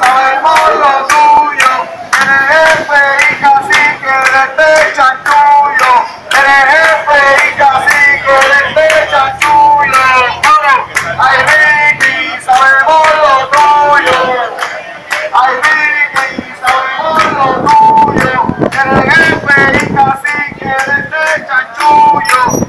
sabemos lo tuyo, eres jefe y cacique de este chanchullo, eres jefe y cacique de este chanchullo, bueno, ay Ricky, sabemos lo tuyo, ay Ricky, sabemos lo tuyo, eres jefe y cacique de este chanchullo.